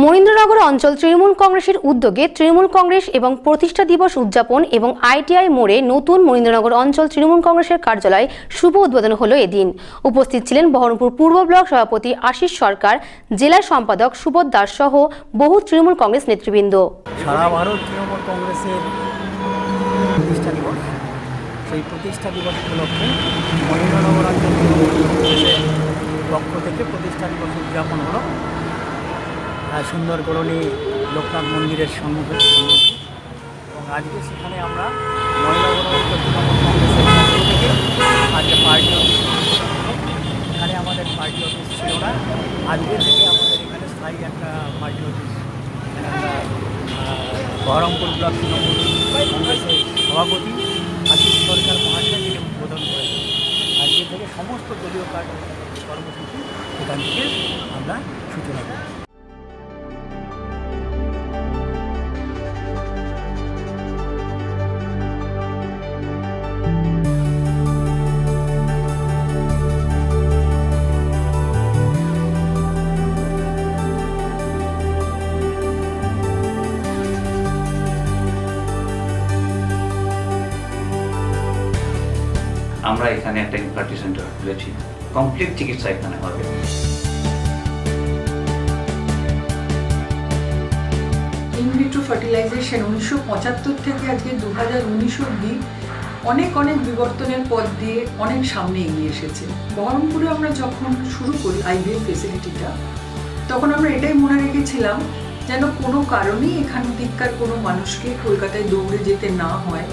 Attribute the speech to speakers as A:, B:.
A: মনীন্দ্রনগর অঞ্চল তৃণমূল কংগ্রেসের উদ্যোগে তৃণমূল কংগ্রেস এবং প্রতিষ্ঠা দিবস উদযাপন এবং আইটিআই মোড়ে নতুন মনীন্দ্রনগর অঞ্চল তৃণমূল কংগ্রেসের কার্যালয় শুভ উদ্বোধন হলো এদিন। উপস্থিত ছিলেন বহরমপুর পূর্ব ব্লক সভাপতি আশিস সরকার, জেলা সম্পাদক সুবোধ দাস সহ বহু তৃণমূল কংগ্রেস নেতৃবৃন্দ।
B: সারা ভারত তৃণমূল কংগ্রেসের প্রতিষ্ঠা দিবস। সেই প্রতিষ্ঠা দিবস উপলক্ষে অঞ্চল তৃণমূল কংগ্রেসের পক্ষ থেকে প্রতিষ্ঠা দিবস উদযাপন হলো। আর সুন্দরগরণী লোকনাথ মন্দিরের সম্মুখে এবং আজকে সেখানে আমরা থেকে আজকে পার্টি অফিস এখানে আমাদের পার্টি অফিস ছিল না। আজকে থেকে আমাদের এখানে স্থায়ী একটা party office Baharampur block Trinamool কংগ্রেসের সভাপতি আশিস সরকার মহাশয় তিনি উদ্বোধন করেছেন আজকে থেকে সমস্ত দলীয় কার্য কর্মসূচি এখান থেকে আমরা সূচনা করি
C: আমরা এখানে একটা ইনফার্টি সেন্টার খুলেছি। কমপ্লিট চিকিৎসা এখানে হবে।
D: ইনভিট্রো ফার্টিলাইজেশন উনিশশো পঁচাত্তর থেকে আজকে দু হাজার উনিশ অব্দি অনেক অনেক বিবর্তনের পথ দিয়ে অনেক সামনে এগিয়ে এসেছে। বহরমপুরে আমরা যখন শুরু করি আইভিএফ ফেসিলিটিটা তখন আমরা এটাই মনে রেখেছিলাম যেন কোনো কারণেই এখান দিককার কোনো মানুষকে কলকাতায় দৌড়ে যেতে না হয়।